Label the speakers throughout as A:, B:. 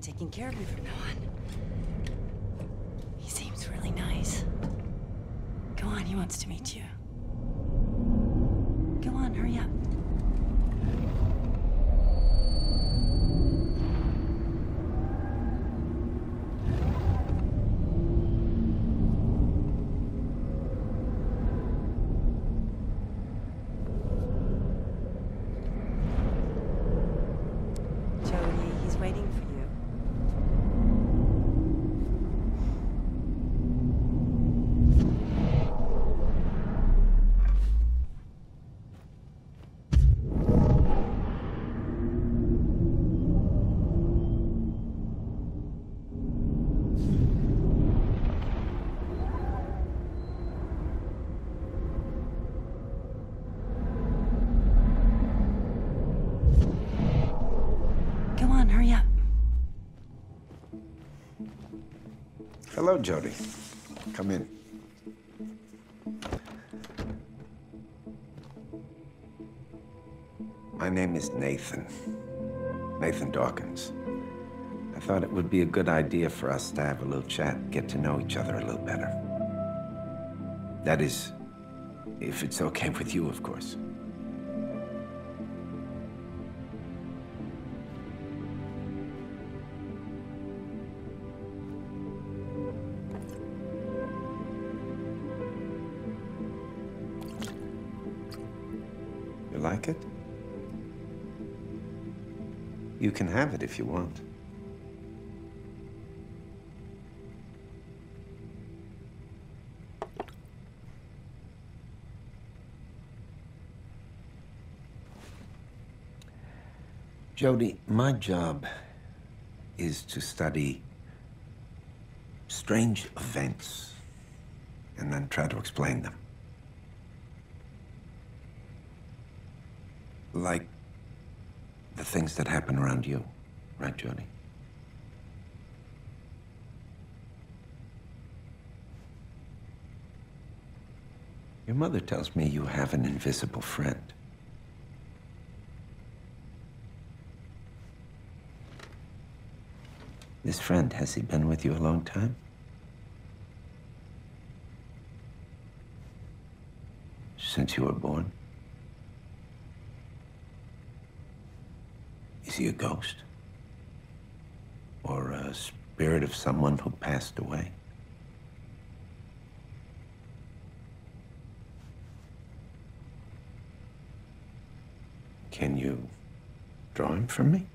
A: be taking care of you from now on. He seems really nice. Go on, he wants to meet you. Go on, hurry up. Waiting for hurry up.
B: Hello, Jodie. Come in. My name is Nathan. Nathan Dawkins. I thought it would be a good idea for us to have a little chat, get to know each other a little better. That is, if it's okay with you, of course. Like it? You can have it if you want. Jodie, my job is to study strange events and then try to explain them. Like the things that happen around you, right, Jodie? Your mother tells me you have an invisible friend. This friend, has he been with you a long time? Since you were born? Is he a ghost? Or a spirit of someone who passed away? Can you draw him for me?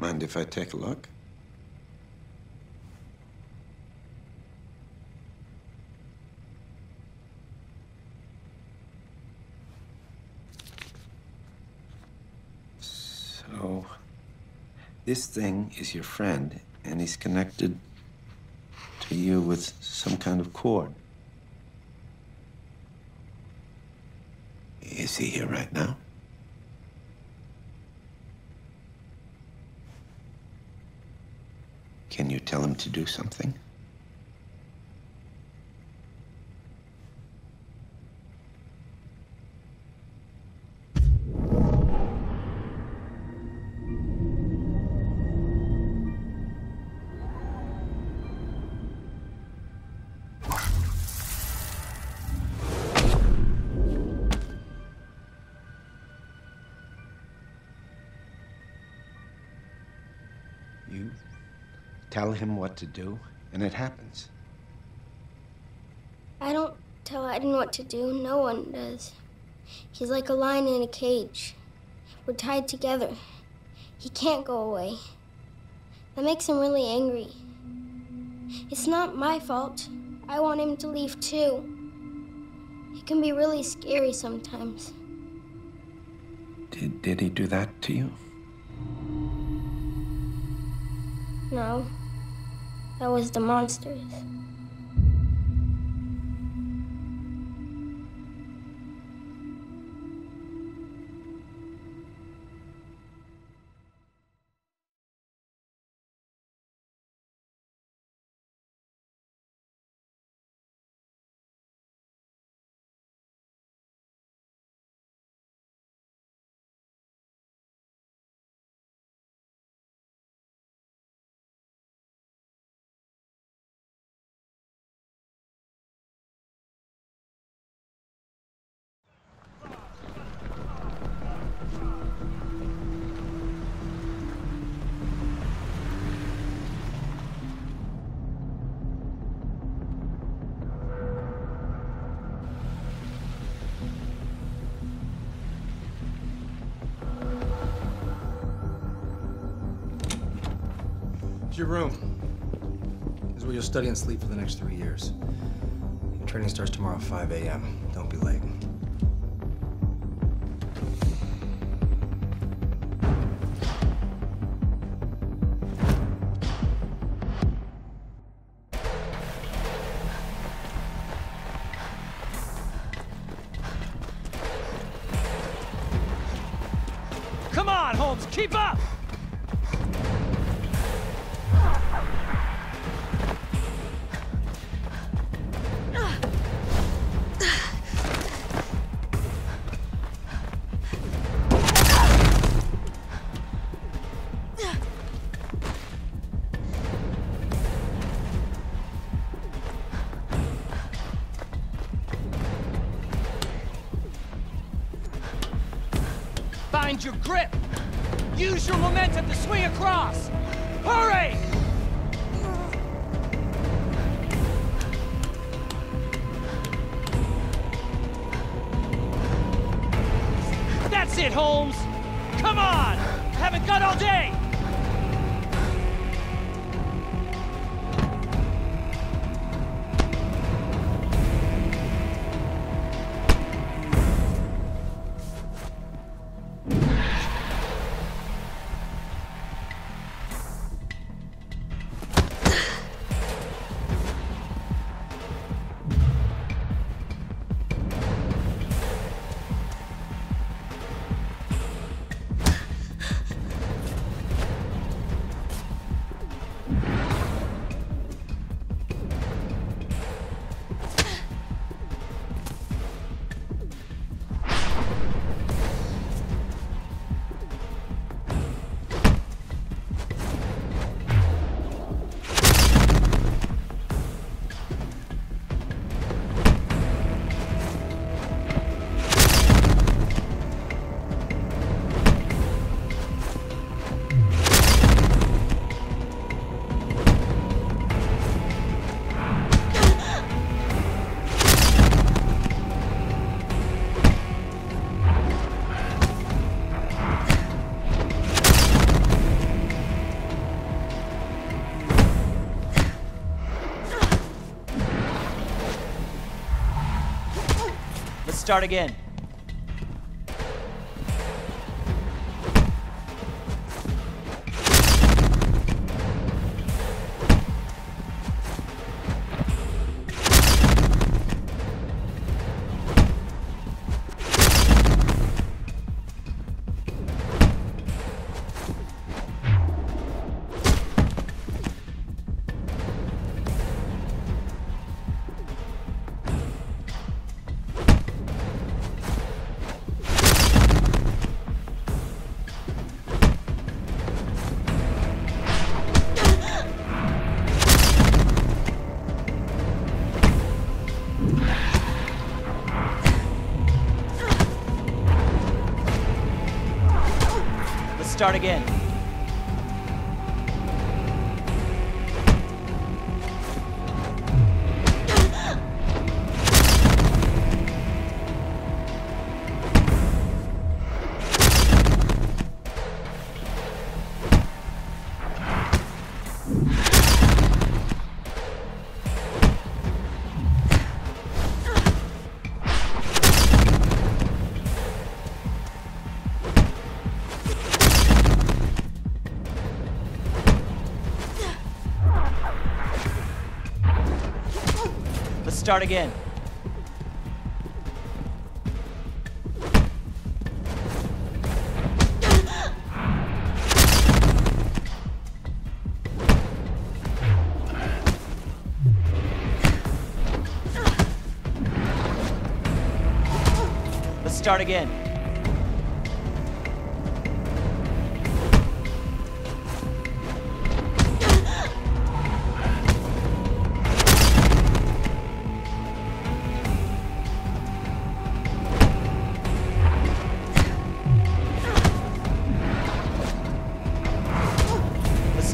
B: Mind if I take a look? So, this thing is your friend, and he's connected to you with some kind of cord. Is he here right now? Can you tell him to do something? Tell him what to do, and it happens.
C: I don't tell Aiden what to do. No one does. He's like a lion in a cage. We're tied together. He can't go away. That makes him really angry. It's not my fault. I want him to leave too. It can be really scary sometimes.
B: Did, did he do that to you?
C: No. That was the monsters.
D: Your room. This is where you'll study and sleep for the next three years. Your training starts tomorrow at 5 a.m. Don't be late.
E: Come on, Holmes, keep up! Find your grip! Use your momentum to swing across! Hurry! That's it, Holmes! Come on! Haven't got all day! Start again. Start again.
A: Start again. Let's start again.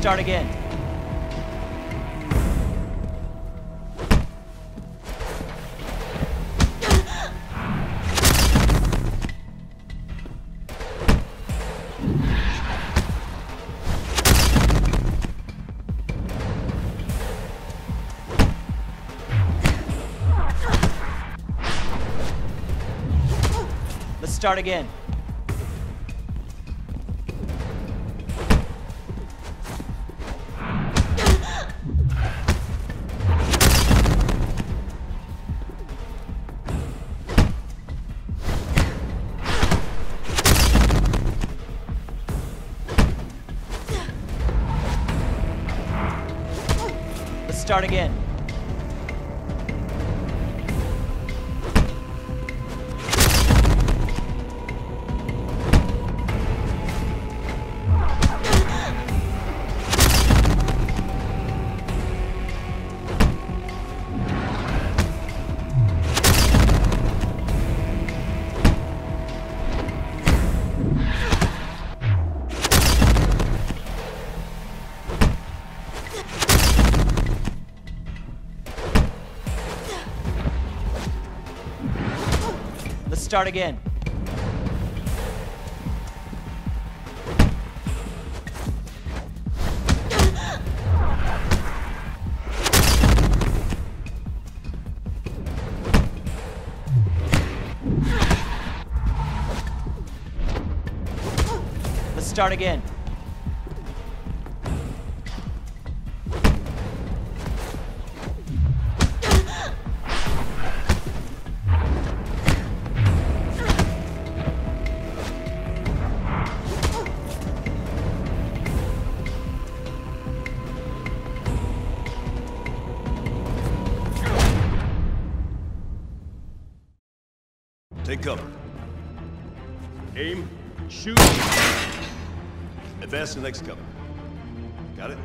A: Start again. Let's start again. Start again. Start again. Let's start again.
F: Take cover. Aim, shoot. Advance to the next cover. Got it?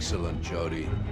G: Excellent, Jodie.